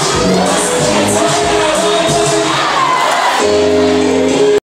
Christ.